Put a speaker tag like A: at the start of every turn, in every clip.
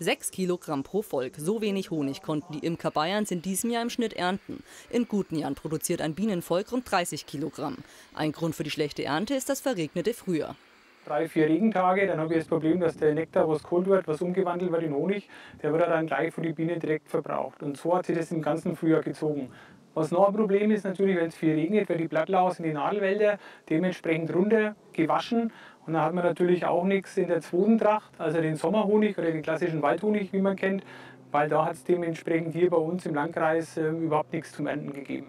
A: Sechs Kilogramm pro Volk, so wenig Honig konnten die Imker Bayerns in diesem Jahr im Schnitt ernten. In guten Jahren produziert ein Bienenvolk rund 30 Kilogramm. Ein Grund für die schlechte Ernte ist das verregnete Frühjahr.
B: Drei, vier Regentage, dann habe ich das Problem, dass der Nektar, was geholt wird, was umgewandelt wird in Honig, der wird dann gleich von den Bienen direkt verbraucht. Und so hat sich das im ganzen Frühjahr gezogen. Was noch ein Problem ist natürlich, wenn es viel regnet, wird die Blattlaus in die Nadelwälder dementsprechend runter gewaschen. Und dann hat man natürlich auch nichts in der zweiten Tracht, also den Sommerhonig oder den klassischen Waldhonig, wie man kennt, weil da hat es dementsprechend hier bei uns im Landkreis äh, überhaupt nichts zum Ernten gegeben.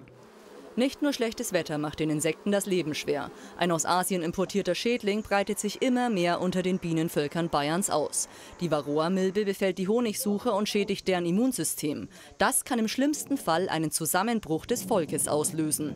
A: Nicht nur schlechtes Wetter macht den Insekten das Leben schwer. Ein aus Asien importierter Schädling breitet sich immer mehr unter den Bienenvölkern Bayerns aus. Die Varroa-Milbe befällt die Honigsuche und schädigt deren Immunsystem. Das kann im schlimmsten Fall einen Zusammenbruch des Volkes auslösen.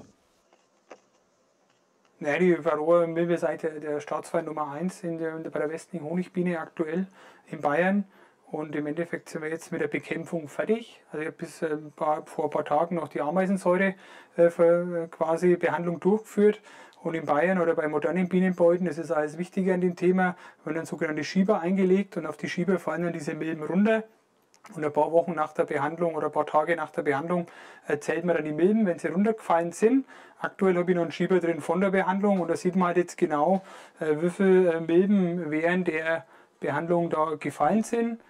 B: Die Varroa-Milbe ist eigentlich der Staatsfeind Nummer 1 der, bei der westlichen Honigbiene aktuell in Bayern. Und im Endeffekt sind wir jetzt mit der Bekämpfung fertig. Also ich habe bis äh, paar, vor ein paar Tagen noch die Ameisensäure äh, für, äh, quasi Behandlung durchgeführt. Und in Bayern oder bei modernen Bienenbeuten, ist alles wichtiger an dem Thema, werden dann sogenannte Schieber eingelegt und auf die Schieber fallen dann diese Milben runter. Und ein paar Wochen nach der Behandlung oder ein paar Tage nach der Behandlung äh, zählt man dann die Milben, wenn sie runtergefallen sind. Aktuell habe ich noch einen Schieber drin von der Behandlung und da sieht man halt jetzt genau, äh, wie viele Milben während der Behandlung da gefallen sind.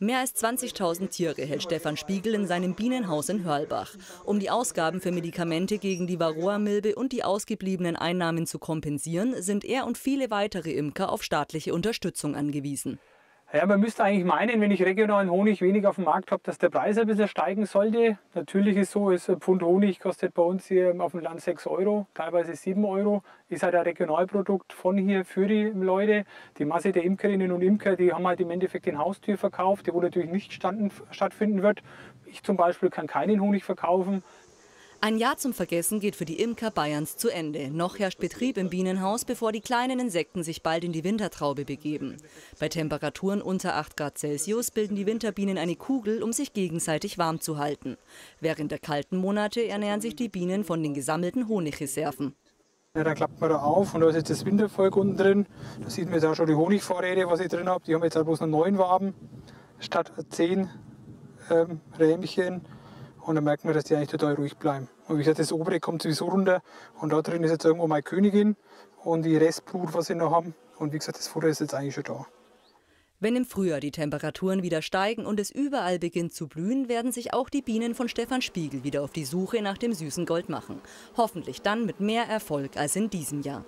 A: Mehr als 20.000 Tiere hält Stefan Spiegel in seinem Bienenhaus in Hörlbach. Um die Ausgaben für Medikamente gegen die Varroa-Milbe und die ausgebliebenen Einnahmen zu kompensieren, sind er und viele weitere Imker auf staatliche Unterstützung angewiesen.
B: Ja, man müsste eigentlich meinen, wenn ich regionalen Honig wenig auf dem Markt habe, dass der Preis ein bisschen steigen sollte. Natürlich ist so, ein Pfund Honig kostet bei uns hier auf dem Land 6 Euro, teilweise 7 Euro. Ist halt ein Regionalprodukt von hier für die Leute. Die Masse der Imkerinnen und Imker, die haben halt im Endeffekt den Haustürverkauf, der wo natürlich nicht stattfinden wird. Ich zum Beispiel kann keinen Honig verkaufen.
A: Ein Jahr zum Vergessen geht für die Imker Bayerns zu Ende. Noch herrscht Betrieb im Bienenhaus, bevor die kleinen Insekten sich bald in die Wintertraube begeben. Bei Temperaturen unter 8 Grad Celsius bilden die Winterbienen eine Kugel, um sich gegenseitig warm zu halten. Während der kalten Monate ernähren sich die Bienen von den gesammelten Honigreserven.
B: Ja, dann klappt man da auf und da ist jetzt das Wintervolk unten drin. Da sieht man jetzt auch schon die Honigvorräte, was ich drin habe. Die haben jetzt halt bloß noch neun Waben statt zehn ähm, Rähmchen. Und dann merkt man, dass die eigentlich total ruhig bleiben. Und wie gesagt, das obere kommt sowieso runter. Und da drin ist jetzt irgendwo meine Königin und die Restbrut, was sie noch haben. Und wie gesagt, das Futter ist jetzt eigentlich schon da.
A: Wenn im Frühjahr die Temperaturen wieder steigen und es überall beginnt zu blühen, werden sich auch die Bienen von Stefan Spiegel wieder auf die Suche nach dem süßen Gold machen. Hoffentlich dann mit mehr Erfolg als in diesem Jahr.